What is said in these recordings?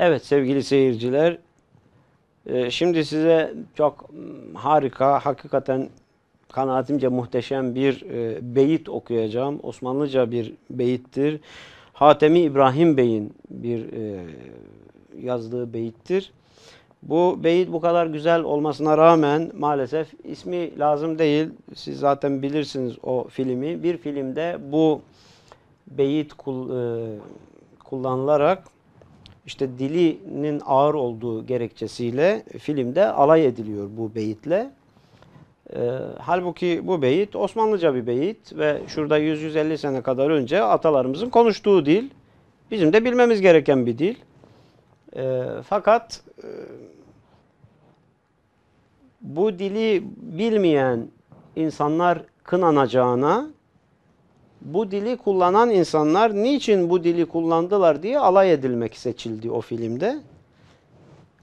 Evet sevgili seyirciler, e, şimdi size çok harika, hakikaten kanaatimce muhteşem bir e, beyit okuyacağım. Osmanlıca bir beyittir. Hatemi İbrahim Bey'in bir e, yazdığı beyittir. Bu beyit bu kadar güzel olmasına rağmen maalesef ismi lazım değil. Siz zaten bilirsiniz o filmi. Bir filmde bu beyit kul- kullanılarak işte dilinin ağır olduğu gerekçesiyle filmde alay ediliyor bu beyitle. Ee, halbuki bu beyit Osmanlıca bir beyit ve şurada 100-150 sene kadar önce atalarımızın konuştuğu dil. Bizim de bilmemiz gereken bir dil. Ee, fakat e, bu dili bilmeyen insanlar kınanacağına bu dili kullanan insanlar niçin bu dili kullandılar diye alay edilmek seçildi o filmde.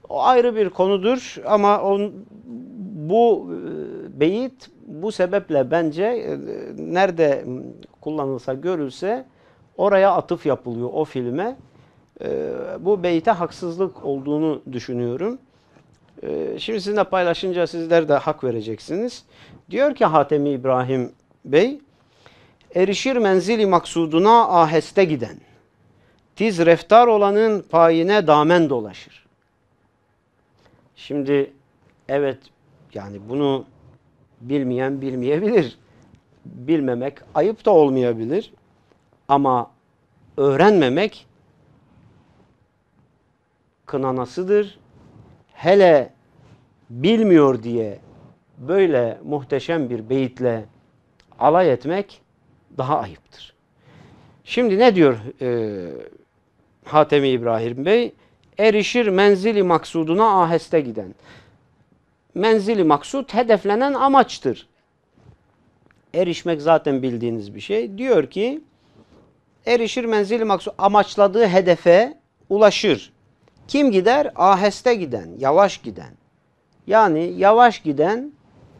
O ayrı bir konudur ama on, bu e, beyit bu sebeple bence e, nerede kullanılsa görülse oraya atıf yapılıyor o filme. E, bu beyte haksızlık olduğunu düşünüyorum. E, Şimdi sizinle paylaşınca sizler de hak vereceksiniz. Diyor ki Hatemi İbrahim Bey, erişir menzili maksuduna aheste giden. Tiz reftar olanın payine damen dolaşır. Şimdi evet yani bunu bilmeyen bilmeyebilir. Bilmemek ayıp da olmayabilir. Ama öğrenmemek kınanasıdır. Hele bilmiyor diye böyle muhteşem bir beyitle alay etmek daha ayıptır. Şimdi ne diyor e, Hatemi İbrahim Bey? Erişir menzili maksuduna aheste giden. Menzili maksud hedeflenen amaçtır. Erişmek zaten bildiğiniz bir şey. Diyor ki erişir menzili maksud amaçladığı hedefe ulaşır. Kim gider? Aheste giden, yavaş giden. Yani yavaş giden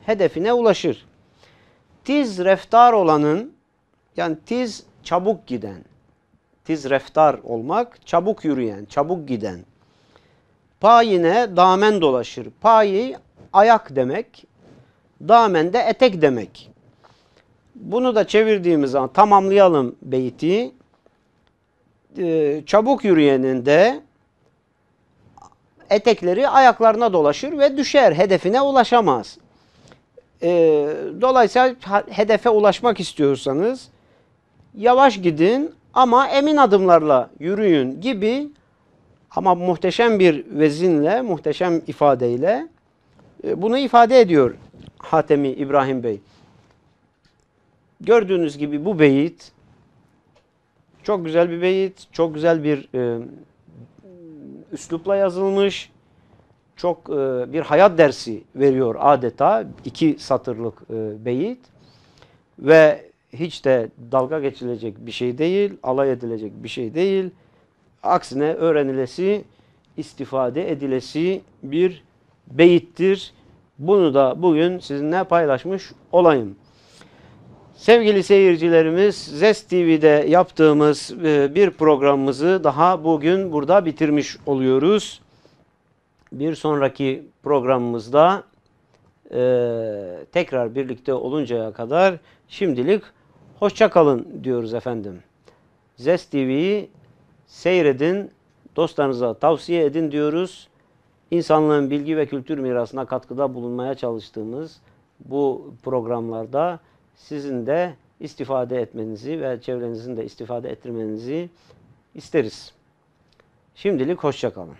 hedefine ulaşır. Tiz reftar olanın yani tiz çabuk giden. Tiz reftar olmak, çabuk yürüyen, çabuk giden. Payine damen dolaşır. Payi ayak demek. Damen de etek demek. Bunu da çevirdiğimiz zaman tamamlayalım beyti. Ee, çabuk yürüyenin de etekleri ayaklarına dolaşır ve düşer. Hedefine ulaşamaz. Ee, dolayısıyla hedefe ulaşmak istiyorsanız yavaş gidin ama emin adımlarla yürüyün gibi ama muhteşem bir vezinle, muhteşem ifadeyle e, bunu ifade ediyor Hatemi İbrahim Bey. Gördüğünüz gibi bu beyit çok güzel bir beyit, çok güzel bir e, üslupla yazılmış, çok e, bir hayat dersi veriyor adeta iki satırlık e, beyit ve hiç de dalga geçilecek bir şey değil, alay edilecek bir şey değil. Aksine öğrenilesi, istifade edilesi bir beyittir. Bunu da bugün sizinle paylaşmış olayım. Sevgili seyircilerimiz, Zest TV'de yaptığımız e, bir programımızı daha bugün burada bitirmiş oluyoruz. Bir sonraki programımızda e, tekrar birlikte oluncaya kadar şimdilik hoşça kalın diyoruz efendim. Zest TV'yi seyredin, dostlarınıza tavsiye edin diyoruz. İnsanlığın bilgi ve kültür mirasına katkıda bulunmaya çalıştığımız bu programlarda sizin de istifade etmenizi ve çevrenizin de istifade ettirmenizi isteriz. Şimdilik hoşça kalın.